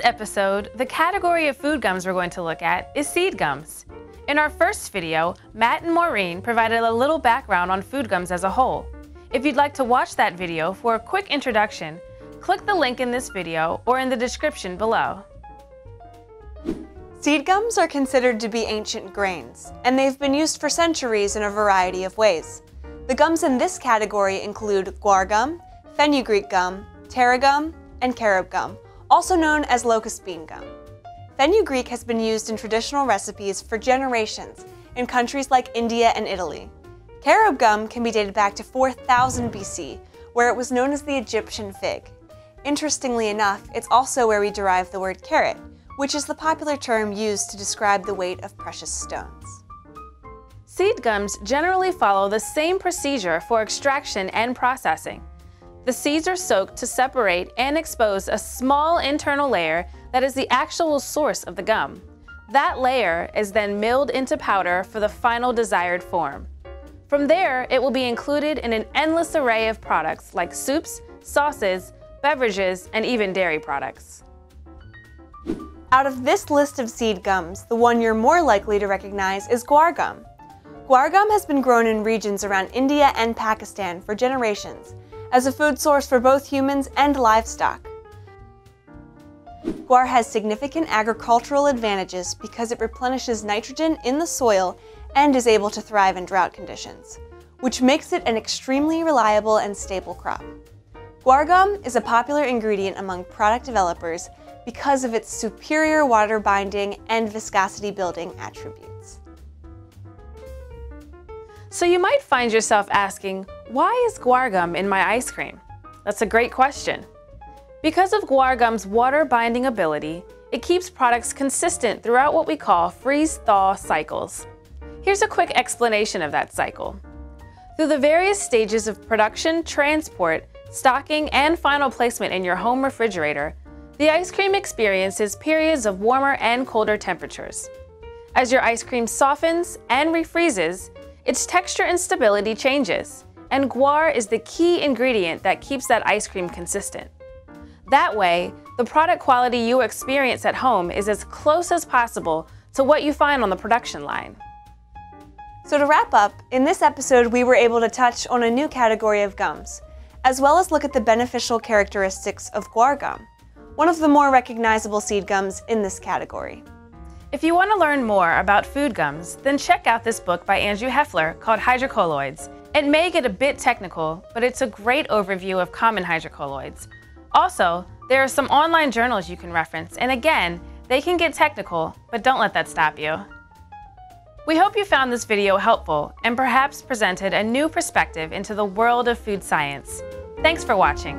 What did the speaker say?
this episode, the category of food gums we're going to look at is seed gums. In our first video, Matt and Maureen provided a little background on food gums as a whole. If you'd like to watch that video for a quick introduction, click the link in this video or in the description below. Seed gums are considered to be ancient grains, and they've been used for centuries in a variety of ways. The gums in this category include guar gum, fenugreek gum, tara gum, and carob gum, also known as locust bean gum. Fenugreek has been used in traditional recipes for generations in countries like India and Italy. Carob gum can be dated back to 4000 BC, where it was known as the Egyptian fig. Interestingly enough, it's also where we derive the word carat, which is the popular term used to describe the weight of precious stones. Seed gums generally follow the same procedure for extraction and processing. The seeds are soaked to separate and expose a small internal layer that is the actual source of the gum. That layer is then milled into powder for the final desired form. From there, it will be included in an endless array of products like soups, sauces, beverages, and even dairy products. Out of this list of seed gums, the one you're more likely to recognize is guar gum. Guar gum has been grown in regions around India and Pakistan for generations as a food source for both humans and livestock. Guar has significant agricultural advantages because it replenishes nitrogen in the soil and is able to thrive in drought conditions, which makes it an extremely reliable and stable crop. Guar gum is a popular ingredient among product developers because of its superior water binding and viscosity building attributes. So you might find yourself asking, why is guar gum in my ice cream? That's a great question. Because of guar gum's water binding ability, it keeps products consistent throughout what we call freeze-thaw cycles. Here's a quick explanation of that cycle. Through the various stages of production, transport, stocking, and final placement in your home refrigerator, the ice cream experiences periods of warmer and colder temperatures. As your ice cream softens and refreezes, its texture and stability changes, and guar is the key ingredient that keeps that ice cream consistent. That way, the product quality you experience at home is as close as possible to what you find on the production line. So to wrap up, in this episode we were able to touch on a new category of gums, as well as look at the beneficial characteristics of guar gum, one of the more recognizable seed gums in this category. If you want to learn more about food gums, then check out this book by Andrew Heffler called Hydrocolloids. It may get a bit technical, but it's a great overview of common hydrocolloids. Also, there are some online journals you can reference, and again, they can get technical, but don't let that stop you. We hope you found this video helpful and perhaps presented a new perspective into the world of food science. Thanks for watching.